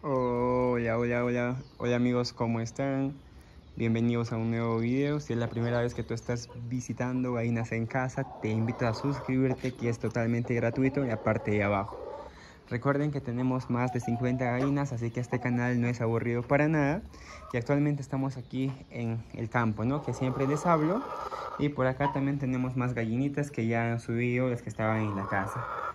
Hola, hola, hola, hola amigos, ¿cómo están? Bienvenidos a un nuevo video. Si es la primera vez que tú estás visitando Gallinas en Casa, te invito a suscribirte que es totalmente gratuito y aparte de abajo. Recuerden que tenemos más de 50 gallinas, así que este canal no es aburrido para nada. Y actualmente estamos aquí en el campo, ¿no? Que siempre les hablo. Y por acá también tenemos más gallinitas que ya han subido, las que estaban en la casa.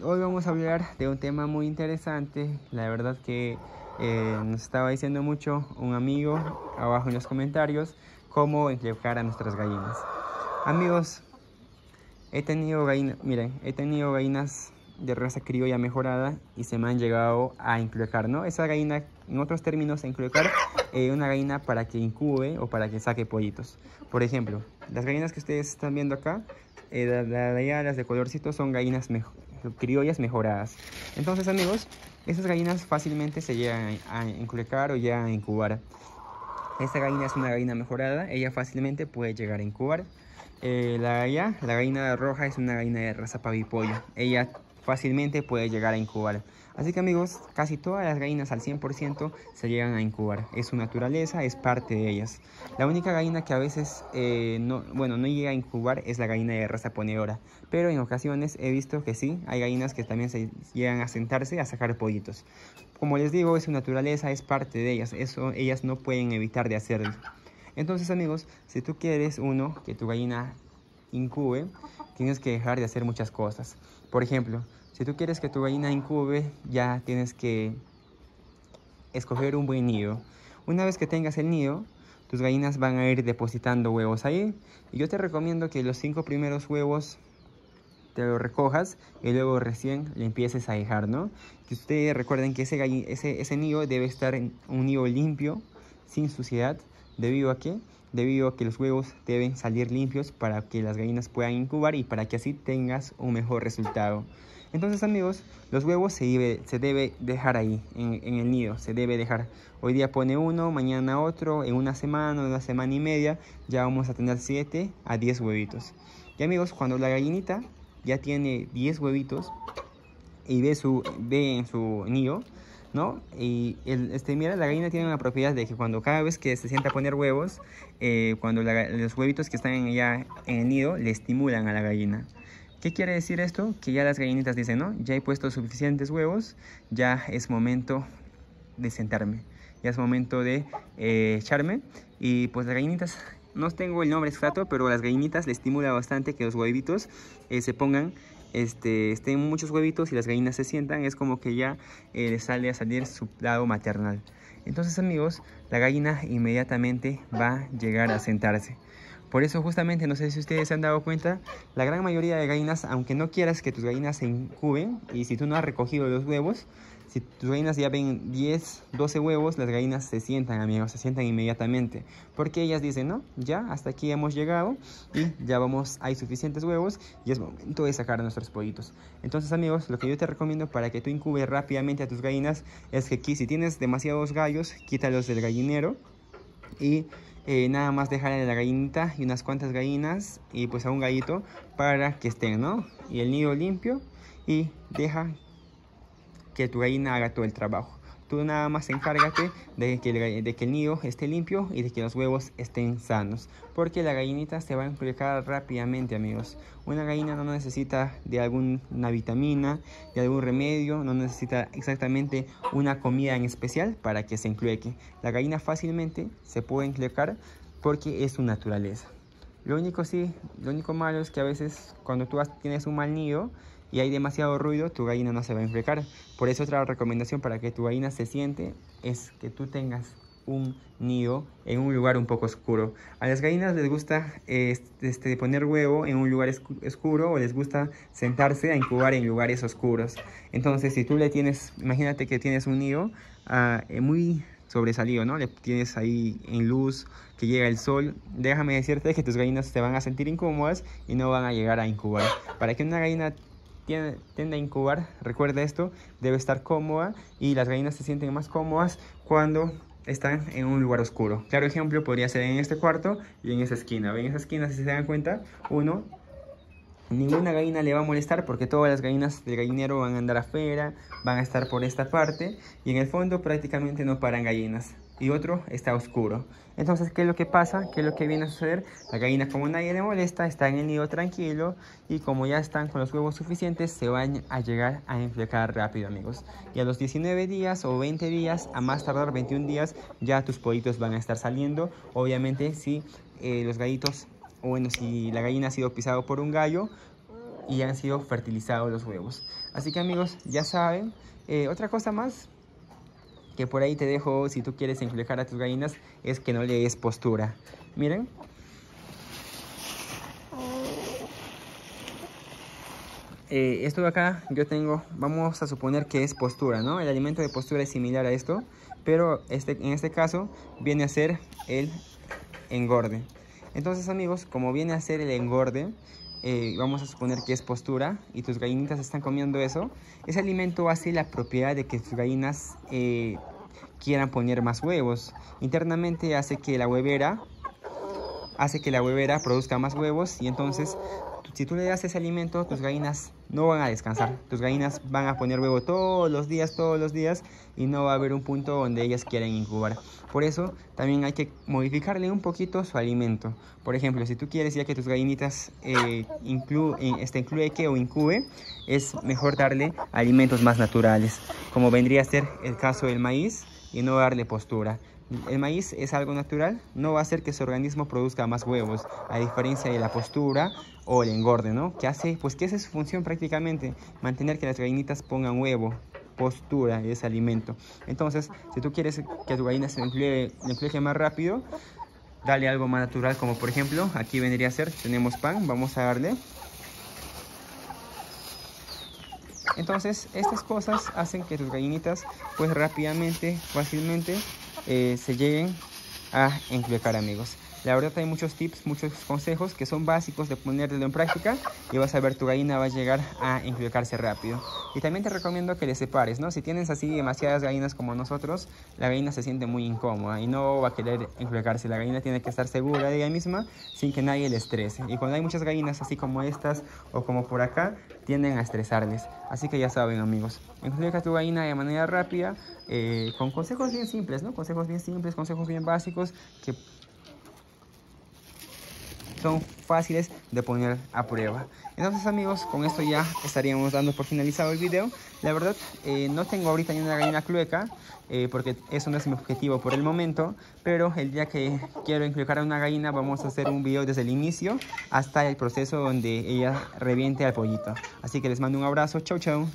Hoy vamos a hablar de un tema muy interesante. La verdad que eh, nos estaba diciendo mucho un amigo abajo en los comentarios cómo enclecar a nuestras gallinas. Amigos, he tenido gallinas, miren, he tenido gallinas de raza criolla mejorada y se me han llegado a incluir, ¿no? Esa gallina, en otros términos, incluir eh, una gallina para que incube o para que saque pollitos. Por ejemplo, las gallinas que ustedes están viendo acá, eh, las de colorcito son gallinas criollas mejoradas. Entonces, amigos, esas gallinas fácilmente se llegan a incluir o ya a incubar. Esta gallina es una gallina mejorada, ella fácilmente puede llegar a incubar. Eh, la, la gallina roja es una gallina de raza pavipollo. Ella fácilmente puede llegar a incubar. Así que amigos, casi todas las gallinas al 100% se llegan a incubar. Es su naturaleza, es parte de ellas. La única gallina que a veces eh, no, bueno, no llega a incubar es la gallina de raza ponedora. Pero en ocasiones he visto que sí, hay gallinas que también se llegan a sentarse a sacar pollitos. Como les digo, es su naturaleza, es parte de ellas. Eso ellas no pueden evitar de hacerlo. Entonces amigos, si tú quieres uno, que tu gallina incube, tienes que dejar de hacer muchas cosas. Por ejemplo, si tú quieres que tu gallina incube, ya tienes que escoger un buen nido. Una vez que tengas el nido, tus gallinas van a ir depositando huevos ahí. Y yo te recomiendo que los cinco primeros huevos te los recojas y luego recién le empieces a dejar, ¿no? Que ustedes recuerden que ese, ese, ese nido debe estar en un nido limpio, sin suciedad, debido a que debido a que los huevos deben salir limpios para que las gallinas puedan incubar y para que así tengas un mejor resultado. Entonces amigos, los huevos se debe, se debe dejar ahí, en, el nido, se debe dejar. Hoy día pone uno, mañana otro, en una semana, una semana y media, ya vamos a tener 7 a 10 huevitos. Y amigos, cuando la gallinita ya tiene 10 huevitos y ve, su, ve en su nido, ¿no? Y el, este, mira, la gallina tiene una propiedad de que cuando cada vez que se sienta a poner huevos, eh, cuando los huevitos que están ya en el nido le estimulan a la gallina. ¿Qué quiere decir esto? Que ya las gallinitas dicen, ¿no? Ya he puesto suficientes huevos, ya es momento de sentarme, ya es momento de eh, echarme. Y pues las gallinitas, no tengo el nombre exacto, pero las gallinitas le estimula bastante que los huevitos eh, se pongan este, estén muchos huevitos y las gallinas se sientan, es como que ya eh, le sale a salir su lado maternal. Entonces amigos, la gallina inmediatamente va a llegar a sentarse. Por eso justamente, no sé si ustedes se han dado cuenta, la gran mayoría de gallinas, aunque no quieras que tus gallinas se incuben, y si tú no has recogido los huevos, si tus gallinas ya ven 10, 12 huevos, las gallinas se sientan, amigos, se sientan inmediatamente. Porque ellas dicen, no, ya hasta aquí hemos llegado y ya vamos, hay suficientes huevos y es momento de sacar a nuestros pollitos. Entonces, amigos, lo que yo te recomiendo para que tú incubes rápidamente a tus gallinas es que aquí, si tienes demasiados gallos, quítalos del gallinero y eh, nada más dejarle la gallinita y unas cuantas gallinas y pues a un gallito para que estén, ¿no? Y el nido limpio y deja que tu gallina haga todo el trabajo. Tú nada más encárgate de que, el, de que el nido esté limpio y de que los huevos estén sanos. Porque la gallinita se va a implicar rápidamente, amigos. Una gallina no necesita de alguna vitamina, de algún remedio, no necesita exactamente una comida en especial para que se enclueque. La gallina fácilmente se puede enclecar porque es su naturaleza. Lo único sí, lo único malo es que a veces cuando tú tienes un mal nido, y hay demasiado ruido, tu gallina no se va a enfriar. Por eso otra recomendación para que tu gallina se siente es que tú tengas un nido en un lugar un poco oscuro. A las gallinas les gusta este, poner huevo en un lugar oscuro o les gusta sentarse a incubar en lugares oscuros. Entonces, si tú le tienes, imagínate que tienes un nido ah, eh, muy sobresalido, ¿no? Le tienes ahí en luz, que llega el sol. Déjame decirte que tus gallinas se van a sentir incómodas y no van a llegar a incubar. Para que una gallina tiende a incubar, recuerda esto, debe estar cómoda y las gallinas se sienten más cómodas cuando están en un lugar oscuro. Claro ejemplo podría ser en este cuarto y en esa esquina. En esa esquina, si se dan cuenta, uno ninguna gallina le va a molestar porque todas las gallinas del gallinero van a andar afuera, van a estar por esta parte y en el fondo prácticamente no paran gallinas y otro está oscuro. Entonces, ¿qué es lo que pasa? ¿Qué es lo que viene a suceder? La gallina, como nadie le molesta, está en el nido tranquilo y como ya están con los huevos suficientes, se van a llegar a enflecar rápido, amigos. Y a los 19 días o 20 días, a más tardar 21 días, ya tus pollitos van a estar saliendo. Obviamente, si eh, los gallitos, o bueno, si la gallina ha sido pisado por un gallo, y han sido fertilizados los huevos. Así que amigos, ya saben. Eh, otra cosa más, que por ahí te dejo si tú quieres enflejar a tus gallinas es que no le des postura. Miren. Eh, esto de acá yo tengo, vamos a suponer que es postura, ¿no? El alimento de postura es similar a esto, pero este, en este caso viene a ser el engorde. Entonces amigos, como viene a ser el engorde, eh, vamos a suponer que es postura y tus gallinitas están comiendo eso, ese alimento hace la propiedad de que tus gallinas eh, quieran poner más huevos. Internamente hace que la huevera hace que la huevera produzca más huevos y entonces si tú le das ese alimento, tus gallinas no van a descansar. Tus gallinas van a poner huevo todos los días, todos los días y no va a haber un punto donde ellas quieran incubar. Por eso también hay que modificarle un poquito su alimento. Por ejemplo, si tú quieres ya que tus gallinitas eh, eh, este, incluye que o incube, es mejor darle alimentos más naturales, como vendría a ser el caso del maíz y no darle postura. El maíz es algo natural, no va a hacer que su organismo produzca más huevos, a diferencia de la postura o el engorde, ¿no? ¿Qué hace? Pues que esa es su función prácticamente, mantener que las gallinitas pongan huevo, postura, ese alimento. Entonces, si tú quieres que tu gallina se emplee, más rápido, dale algo más natural, como por ejemplo, aquí vendría a ser, tenemos pan, vamos a darle. Entonces, estas cosas hacen que tus gallinitas, pues rápidamente, fácilmente, eh, se lleguen a emplear amigos. La verdad hay muchos tips, muchos consejos que son básicos de ponerlo en práctica y vas a ver tu gallina va a llegar a enflecarse rápido. Y también te recomiendo que le separes, ¿no? Si tienes así demasiadas gallinas como nosotros, la gallina se siente muy incómoda y no va a querer enflecarse. La gallina tiene que estar segura de ella misma sin que nadie le estrese. Y cuando hay muchas gallinas así como estas o como por acá, tienden a estresarles. Así que ya saben amigos, enfleca tu gallina de manera rápida eh, con consejos bien simples, ¿no? Consejos bien simples, consejos bien básicos que son fáciles de poner a prueba. Entonces amigos, con esto ya estaríamos dando por finalizado el video. La verdad, eh, no tengo ahorita ni una gallina clueca, eh, porque eso no es mi objetivo por el momento, pero el día que quiero incluir a una gallina vamos a hacer un video desde el inicio hasta el proceso donde ella reviente al pollito. Así que les mando un abrazo, chau chau.